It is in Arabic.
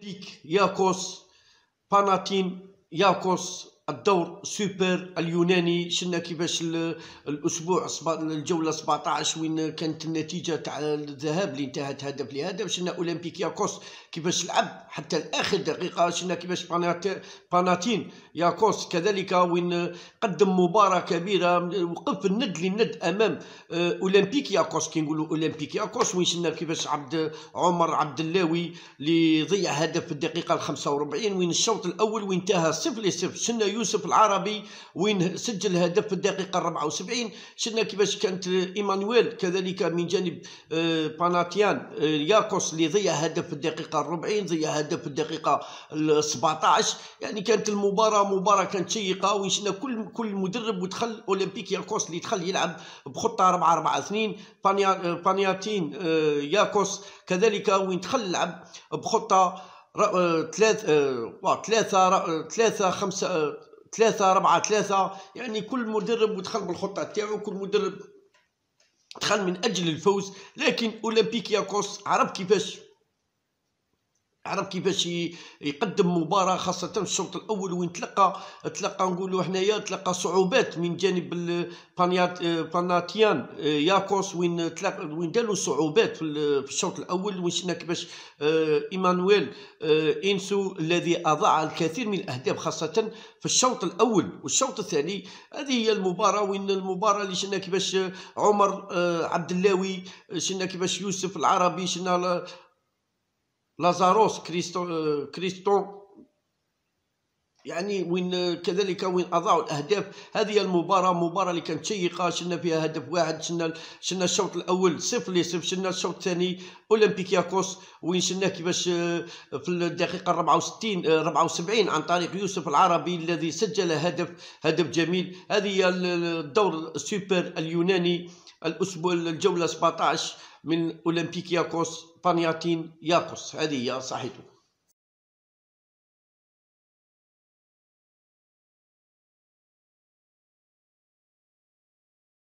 بيك ياكوس باناثينايكوس الدوري سوبر اليوناني شفنا كيفاش الأسبوع الجولة 17 وين كانت النتيجة تاع الذهاب اللي انتهت هدف لهدف شفنا أولمبياكوس كيفاش لعب حتى لآخر دقيقة شفنا كيفاش باناثينايكوس كذلك وين قدم مباراة كبيرة وقف الند للند أمام آه، أولمبياكوس كي نقولوا أولمبياكوس وين شفنا كيفاش عبد عمر عبد اللاوي اللي ضيع هدف في الدقيقة 45 وين الشوط الأول وانتهى 0 0 شفنا يوسف العربي وين سجل هدف في الدقيقة 74 شفنا كيفاش كانت إيمانويل كذلك من جانب آه، باناتيان آه، ياكوس اللي ضيع هدف في الدقيقة 40 ضيع هدف في الدقيقة 17 يعني كانت المباراة مباراة كانت شيقة وين كل كل مدرب ودخل أولمبيك ياكوس اللي دخل يلعب بخطة 4 4 2 بانياتين آه، ياكوس كذلك وين دخل يلعب بخطة ثلاث ثلاثة ثلاثة خمسة ثلاثة أربعة ثلاثة. يعني كل مدرب ودخل بالخطة تاعو كل مدرب دخل من أجل الفوز. لكن أولمبيكياكوس عرف كيفاش؟ عرف كيفاش يقدم مباراة خاصة في الشوط الأول وين تلقى تلقى نقولوا حنايا تلقى صعوبات من جانب باناثينايكوس وين تلقى وين داروا صعوبات في الشوط الأول وين شفنا كيفاش آه، إيمانويل آه، إنسو الذي أضاع الكثير من الأهداف خاصة في الشوط الأول والشوط الثاني. هذه هي المباراة وين المباراة اللي شفنا كيفاش عمر آه، عبد اللاوي شفنا كيفاش يوسف العربي شفنا لازاروس كريستو كريستون يعني وين كذلك وين اضاعوا الأهداف. هذه المباراة مباراة اللي كانت شيقة شلنا فيها هدف واحد شلنا شلنا الشوط الأول صفر لصفر شلنا الشوط الثاني أولمبيكياكوس. وين شلنا كيفاش في الدقيقة 64 74 عن طريق يوسف العربي الذي سجل هدف هدف جميل. هذه الدور السوبر اليوناني الأسبوع الجولة 17 من أولمبيكياكوس بانياتين ياكوس. هذه هي صحيته